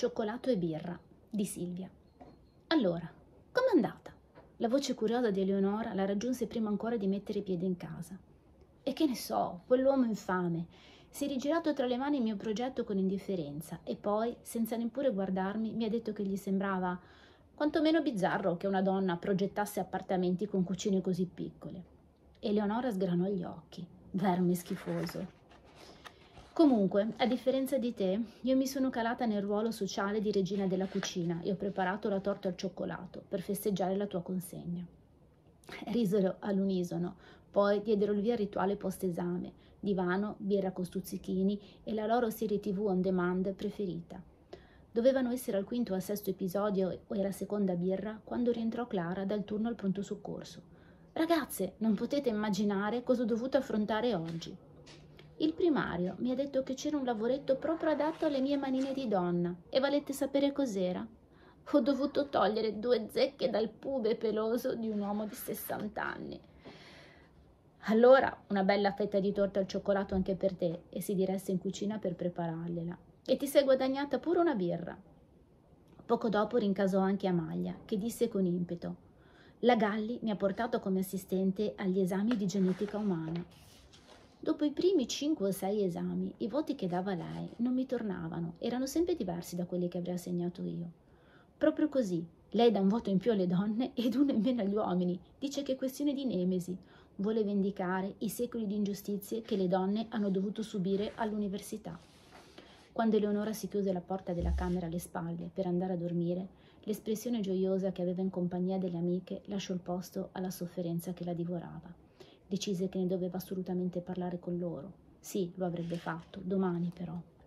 Cioccolato e birra di Silvia. Allora, com'è andata? La voce curiosa di Eleonora la raggiunse prima ancora di mettere piede in casa. E che ne so, quell'uomo infame. Si è rigirato tra le mani il mio progetto con indifferenza e poi, senza neppure guardarmi, mi ha detto che gli sembrava quantomeno bizzarro che una donna progettasse appartamenti con cucine così piccole. Eleonora sgranò gli occhi. Verme schifoso. Comunque, a differenza di te, io mi sono calata nel ruolo sociale di regina della cucina e ho preparato la torta al cioccolato per festeggiare la tua consegna. Risero all'unisono, poi diedero il via al rituale post-esame, divano, birra con stuzzichini e la loro serie tv on demand preferita. Dovevano essere al quinto o al sesto episodio o alla seconda birra quando rientrò Clara dal turno al pronto soccorso. Ragazze, non potete immaginare cosa ho dovuto affrontare oggi. Il primario mi ha detto che c'era un lavoretto proprio adatto alle mie manine di donna. E volete sapere cos'era? Ho dovuto togliere due zecche dal pube peloso di un uomo di 60 anni. Allora, una bella fetta di torta al cioccolato anche per te e si diresse in cucina per preparargliela. E ti sei guadagnata pure una birra. Poco dopo rincasò anche Amalia, che disse con impeto: La Galli mi ha portato come assistente agli esami di genetica umana. Dopo i primi cinque o sei esami, i voti che dava lei non mi tornavano, erano sempre diversi da quelli che avrei assegnato io. Proprio così, lei dà un voto in più alle donne ed uno in meno agli uomini, dice che è questione di nemesi, vuole vendicare i secoli di ingiustizie che le donne hanno dovuto subire all'università. Quando Eleonora si chiuse la porta della camera alle spalle per andare a dormire, l'espressione gioiosa che aveva in compagnia delle amiche lasciò il posto alla sofferenza che la divorava. Decise che ne doveva assolutamente parlare con loro. Sì, lo avrebbe fatto, domani però.